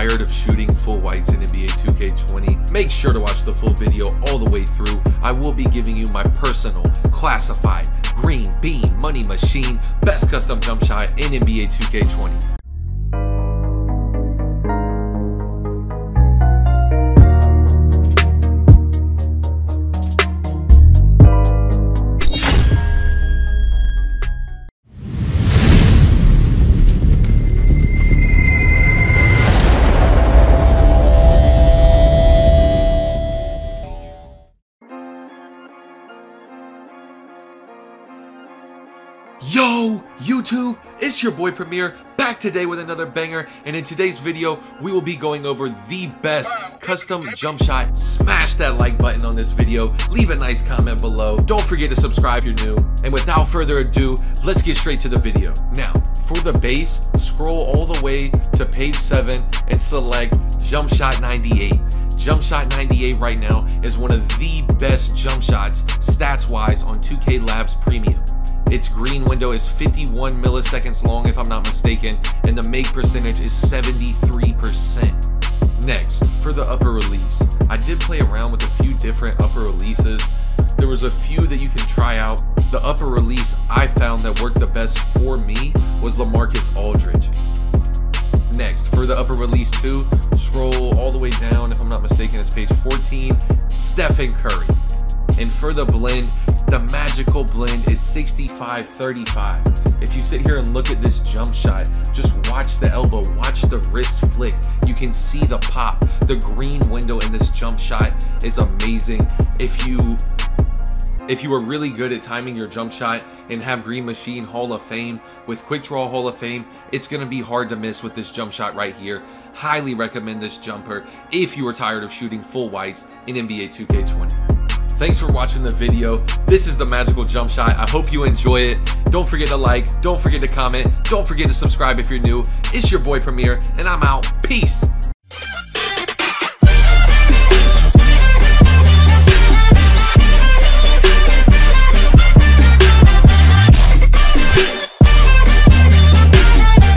tired of shooting full whites in NBA 2K20, make sure to watch the full video all the way through. I will be giving you my personal, classified, green bean money machine, best custom jump shot in NBA 2K20. Yo, YouTube, it's your boy Premier back today with another banger and in today's video we will be going over the best custom jump shot. Smash that like button on this video, leave a nice comment below, don't forget to subscribe if you're new, and without further ado, let's get straight to the video. Now, for the base, scroll all the way to page 7 and select Jump Shot 98. Jump Shot 98 right now is one of the best jump shots stats wise on 2K Labs Premium. Its green window is 51 milliseconds long if I'm not mistaken, and the make percentage is 73%. Next, for the upper release, I did play around with a few different upper releases. There was a few that you can try out. The upper release I found that worked the best for me was LaMarcus Aldridge. Next, for the upper release 2, scroll all the way down, if I'm not mistaken, it's page 14, Stephen Curry. And for the blend, the magical blend is 65-35. If you sit here and look at this jump shot, just watch the elbow, watch the wrist flick. You can see the pop. The green window in this jump shot is amazing. If you if you are really good at timing your jump shot and have Green Machine Hall of Fame with Quick Draw Hall of Fame, it's going to be hard to miss with this jump shot right here. Highly recommend this jumper if you are tired of shooting full whites in NBA 2K20. Thanks for watching the video. This is the magical jump shot. I hope you enjoy it. Don't forget to like, don't forget to comment, don't forget to subscribe if you're new. It's your boy Premier, and I'm out. Peace.